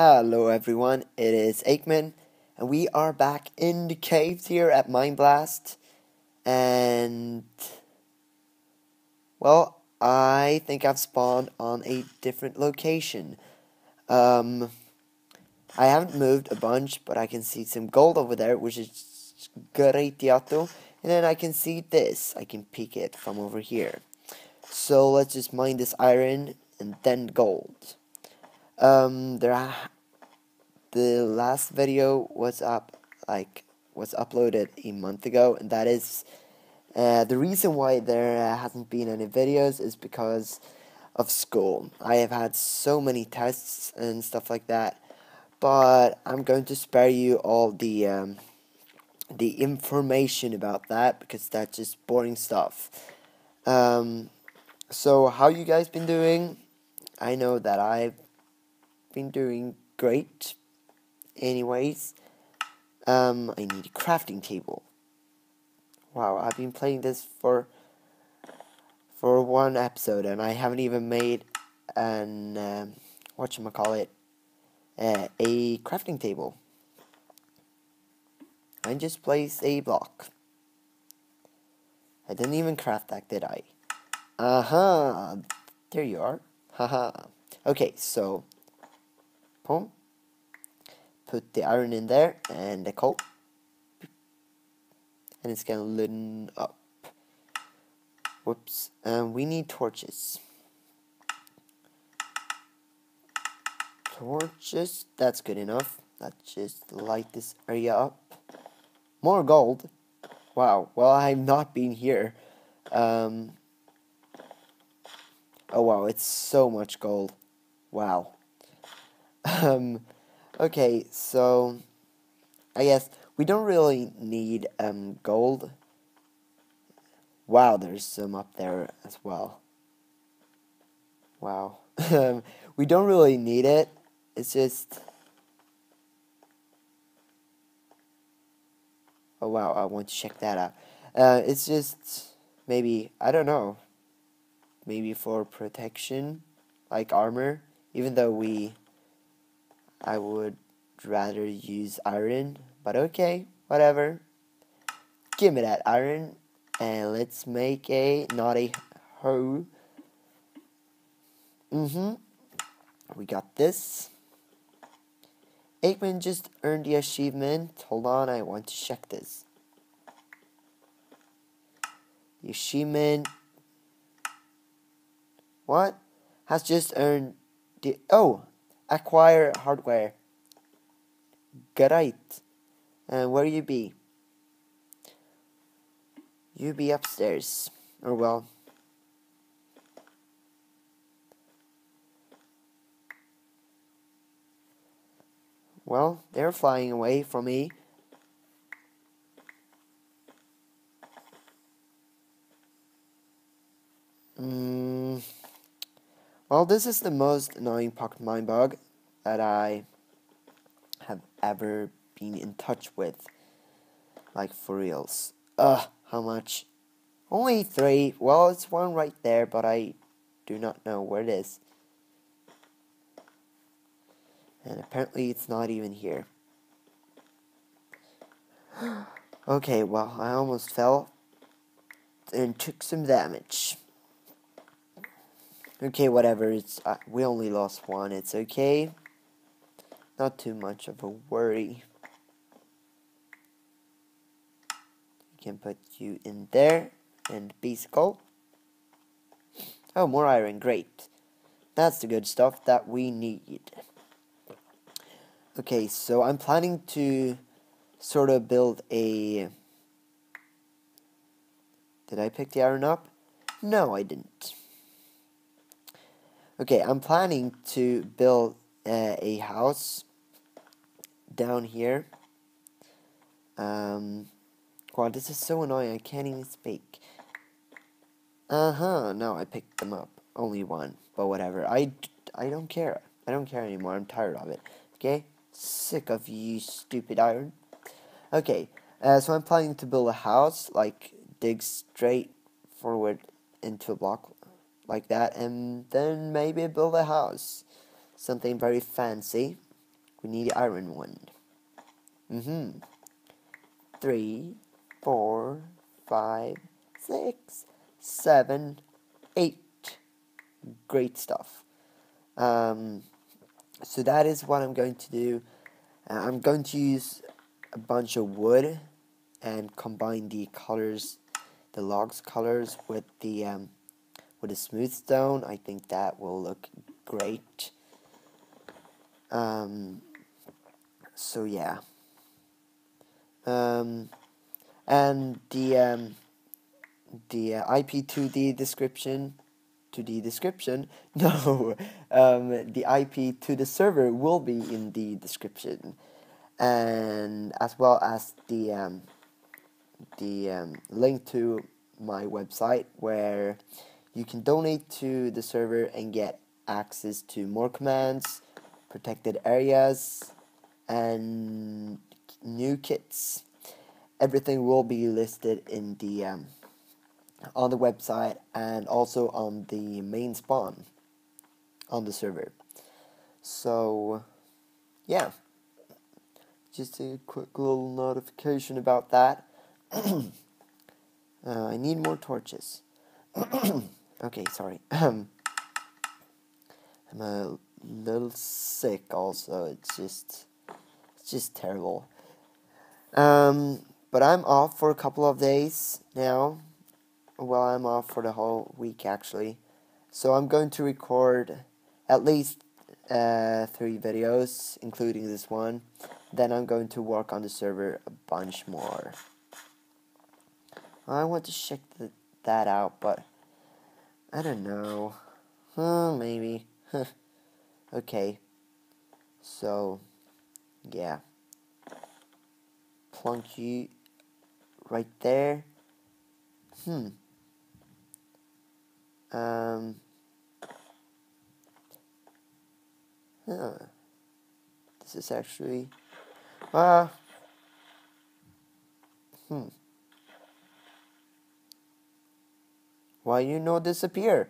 Hello everyone, it is Aikmann, and we are back in the caves here at Mineblast. And well, I think I've spawned on a different location. Um, I haven't moved a bunch, but I can see some gold over there, which is great, And then I can see this. I can peek it from over here. So let's just mine this iron and then gold. Um, there are, the last video was up like was uploaded a month ago, and that is uh, the reason why there hasn't been any videos is because of school. I have had so many tests and stuff like that, but I'm going to spare you all the um, the information about that because that's just boring stuff. Um, so how you guys been doing? I know that I've been doing great. Anyways, um, I need a crafting table. Wow, I've been playing this for for one episode, and I haven't even made an um, what you call it uh, a crafting table. I just placed a block. I didn't even craft that, did I? Uh huh. There you are. Haha. okay, so boom. Put the iron in there and the coal. And it's gonna loosen up. Whoops. Um, we need torches. Torches. That's good enough. Let's just light this area up. More gold. Wow. Well, I've not been here. Um, oh, wow. It's so much gold. Wow. Um, okay, so I guess we don't really need um, gold. Wow, there's some up there as well. Wow. Um, we don't really need it. It's just. Oh wow, I want to check that out. Uh, it's just maybe, I don't know. Maybe for protection, like armor. Even though we I would rather use iron, but okay, whatever. Give me that iron, and let's make a, not a hoe. Mm-hmm. We got this. Aikmann just earned the achievement. Hold on, I want to check this. The achievement. What? Has just earned the. Oh! Acquire hardware. Great. And where you be? You be upstairs. Or well. Well, they're flying away from me. Hmm. Well, this is the most annoying pocket bug that I have ever been in touch with. Like, for reals. Ugh, how much? Only three. Well, it's one right there, but I do not know where it is. And apparently it's not even here. okay, well, I almost fell and took some damage. Okay, whatever. It's uh, we only lost one. It's okay. Not too much of a worry. We can put you in there and gold. Oh, more iron. Great. That's the good stuff that we need. Okay, so I'm planning to sort of build a... Did I pick the iron up? No, I didn't. Okay, I'm planning to build uh, a house down here. Um, this is so annoying. I can't even speak. Uh huh. No, I picked them up. Only one, but whatever. I, I don't care. I don't care anymore. I'm tired of it. Okay, sick of you, stupid iron. Okay, uh, so I'm planning to build a house, like dig straight forward into a block like that, and then maybe build a house. Something very fancy. We need iron one. Mm-hmm. Three, four, five, six, seven, eight. Great stuff. Um, so that is what I'm going to do. Uh, I'm going to use a bunch of wood and combine the colors, the logs colors with the um, with a smooth stone. I think that will look great. Um, so yeah. Um, and the um, the uh, IP2D description to the description. No, um, the IP to the server will be in the description, and as well as the um, the um, link to my website where you can donate to the server and get access to more commands, protected areas, and new kits. Everything will be listed in the um, on the website and also on the main spawn on the server. So, yeah, just a quick little notification about that. uh, I need more torches. okay, sorry. I'm a little sick also. It's just it's just terrible. Um but I'm off for a couple of days now. Well, I'm off for the whole week actually. So I'm going to record at least uh, three videos, including this one. Then I'm going to work on the server a bunch more. I want to check the, that out, but I don't know. Huh, maybe. okay. So, yeah. Plunk you right there. Hmm. Um. Huh. This is actually. Ah. Uh, hmm. Why you no disappear?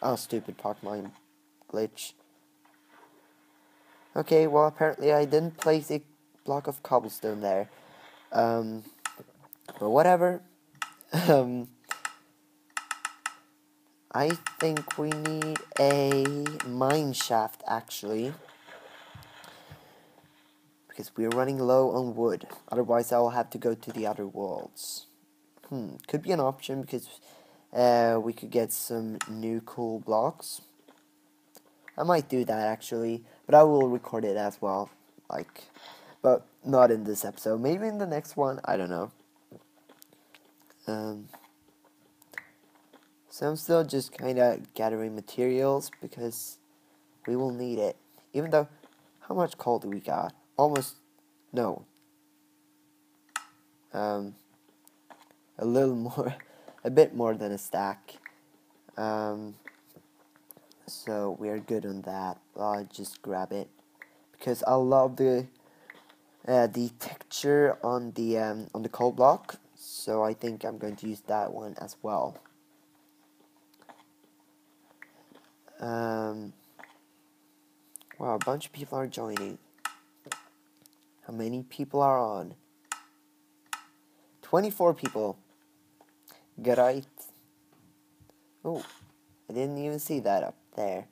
Oh, stupid PocketMine glitch. Okay, well, apparently I didn't place a block of cobblestone there. Um, but whatever. um, I think we need a mine shaft, actually. Because we're running low on wood. Otherwise, I'll have to go to the other worlds. Hmm, could be an option because uh, we could get some new cool blocks. I might do that actually, but I will record it as well. Like, but not in this episode. Maybe in the next one. I don't know. Um, so I'm still just kind of gathering materials because we will need it. Even though, how much coal do we got? Almost, no. Um, a little more, a bit more than a stack. Um, so we are good on that. I'll just grab it because I love the uh, the texture on the um, on the coal block. So I think I'm going to use that one as well. Um, wow, a bunch of people are joining. How many people are on? 24 people. Great. Oh, I didn't even see that up there.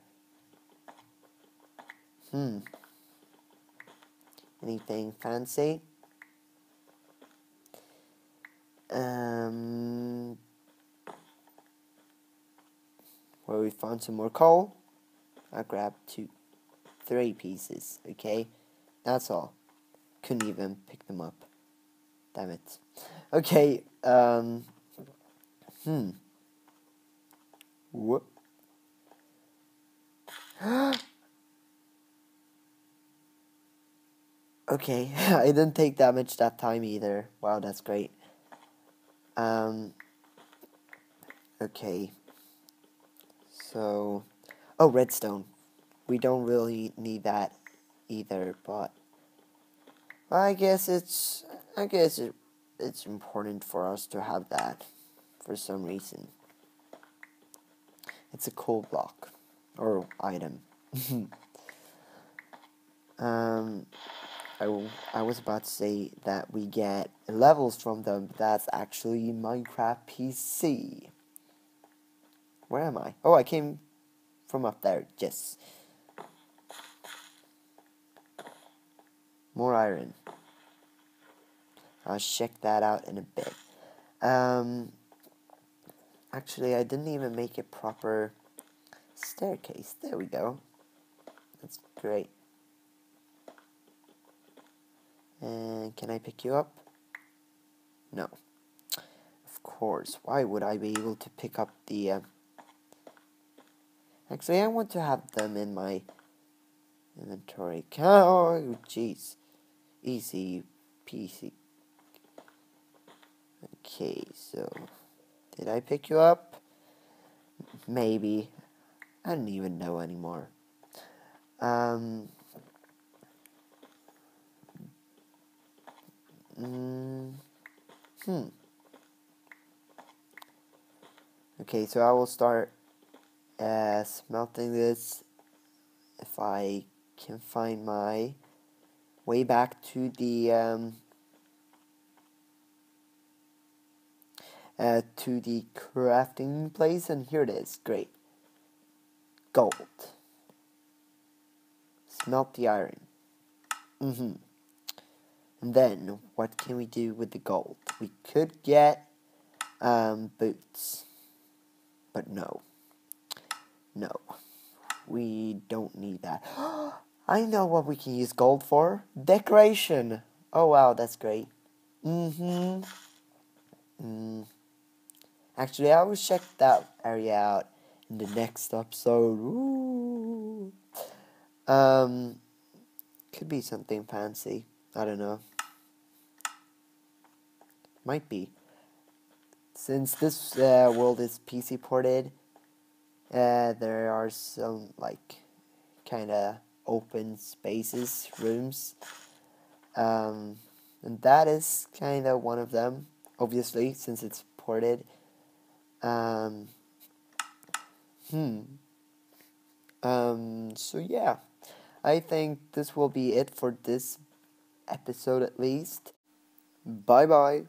Hmm. Anything fancy? Um, where we found some more coal. I grabbed two, three pieces, okay? That's all. Couldn't even pick them up. Damn it. Okay, um, Hmm. Whoop. okay, I didn't take damage that time either. Wow, that's great. Um. Okay. So, oh, redstone. We don't really need that either, but I guess it's I guess it, it's important for us to have that for some reason. It's a cool block or item. Um, I, I was about to say that we get levels from them. That's actually Minecraft PC. Where am I? Oh, I came from up there. Yes. More iron. I'll check that out in a bit. Um, actually, I didn't even make a proper staircase. There we go. That's great. And can I pick you up? No. Of course. Why would I be able to pick up the... Uh... Actually, I want to have them in my inventory. Oh, jeez. Easy PC. Okay, so... Did I pick you up? Maybe. I don't even know anymore. Um... Mm, hmm. Okay, so I will start uh, smelting this if I can find my way back to the um, uh, to the crafting place, and here it is. Great, gold. Smelt the iron. Mm-hmm. And then, what can we do with the gold? We could get um, boots. But no. No. We don't need that. I know what we can use gold for. Decoration. Oh, wow, that's great. Mm-hmm. Mm. Actually, I will check that area out in the next episode. Ooh. Um, could be something fancy. I don't know. Might be. Since this uh, world is PC ported, uh, there are some like kind of open spaces, rooms, um, and that is kind of one of them. Obviously, since it's ported. Um, hmm. Um, so yeah, I think this will be it for this episode at least. Bye bye.